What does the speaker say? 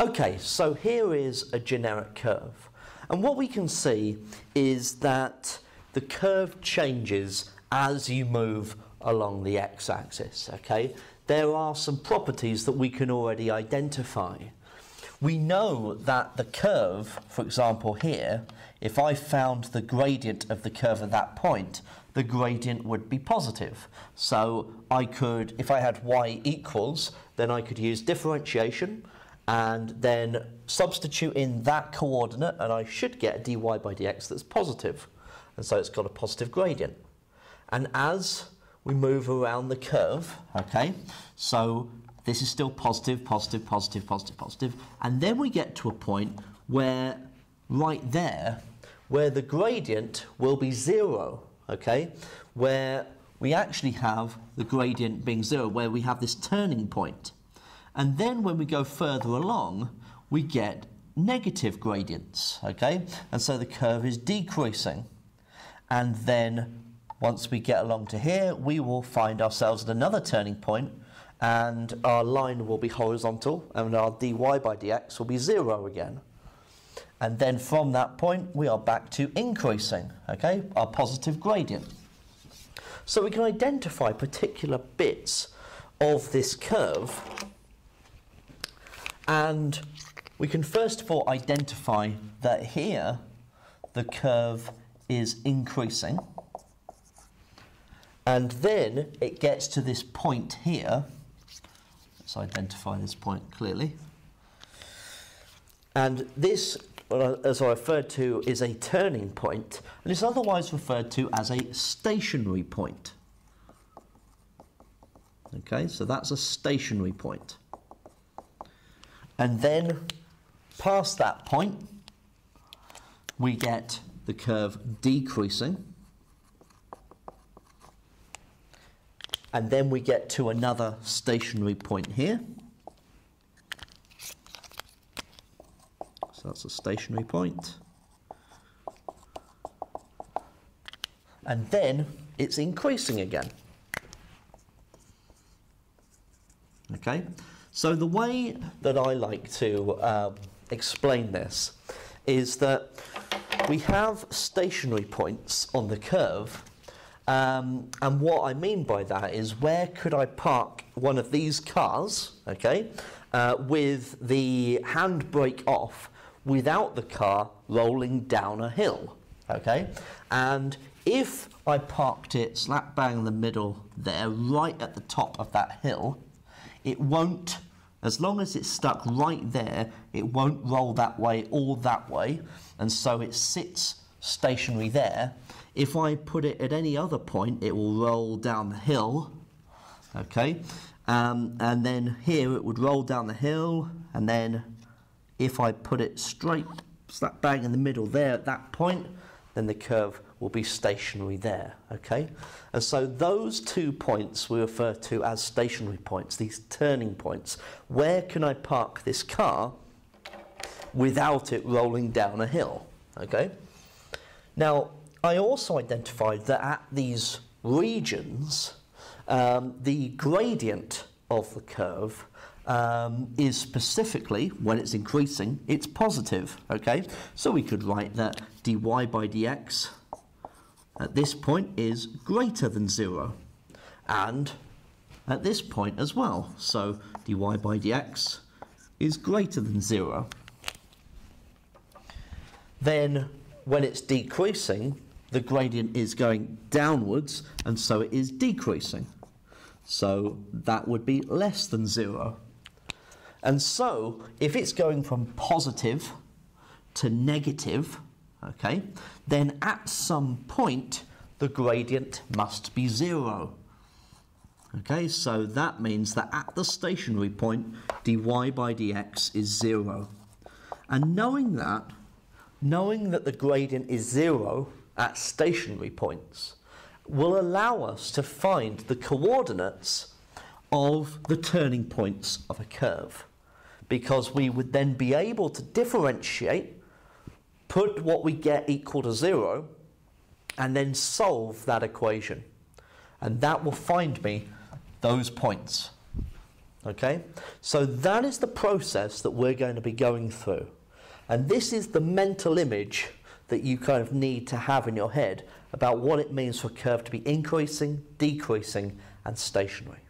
Okay, so here is a generic curve. And what we can see is that the curve changes as you move along the x-axis, okay? There are some properties that we can already identify. We know that the curve, for example here, if I found the gradient of the curve at that point, the gradient would be positive. So I could, if I had y equals, then I could use differentiation and then substitute in that coordinate and I should get dy by dx that's positive. And so it's got a positive gradient. And as we move around the curve, okay, so this is still positive, positive, positive, positive, positive, and then we get to a point where right there, where the gradient will be zero, okay, where we actually have the gradient being zero, where we have this turning point. And then when we go further along, we get negative gradients, okay? And so the curve is decreasing. And then once we get along to here, we will find ourselves at another turning point and our line will be horizontal and our dy by dx will be zero again. And then from that point, we are back to increasing, okay, our positive gradient. So we can identify particular bits of this curve and we can first of all identify that here the curve is increasing. And then it gets to this point here. Let's identify this point clearly. And this, as I referred to, is a turning point, and it's otherwise referred to as a stationary point. Okay, so that's a stationary point. And then past that point, we get the curve decreasing. And then we get to another stationary point here. So that's a stationary point. And then it's increasing again. Okay, so the way that I like to um, explain this is that we have stationary points on the curve um, and what I mean by that is where could I park one of these cars, okay, uh, with the handbrake off without the car rolling down a hill, okay? And if I parked it slap bang in the middle there, right at the top of that hill, it won't, as long as it's stuck right there, it won't roll that way or that way, and so it sits stationary there. If I put it at any other point, it will roll down the hill, okay? Um, and then here it would roll down the hill, and then if I put it straight, slap bang in the middle there at that point, then the curve will be stationary there, okay? And so those two points we refer to as stationary points, these turning points. Where can I park this car without it rolling down a hill, okay? Now, I also identified that at these regions, um, the gradient of the curve um, is specifically, when it's increasing, it's positive, okay? So we could write that dy by dx at this point is greater than zero. And at this point as well. So dy by dx is greater than zero. Then when it's decreasing, the gradient is going downwards, and so it is decreasing. So that would be less than zero. And so, if it's going from positive to negative, okay, then at some point the gradient must be zero. Okay, so that means that at the stationary point, dy by dx is zero. And knowing that, knowing that the gradient is zero at stationary points, will allow us to find the coordinates of the turning points of a curve because we would then be able to differentiate, put what we get equal to zero, and then solve that equation. And that will find me those points. Okay, so that is the process that we're going to be going through. And this is the mental image that you kind of need to have in your head about what it means for a curve to be increasing, decreasing, and stationary.